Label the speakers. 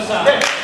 Speaker 1: ました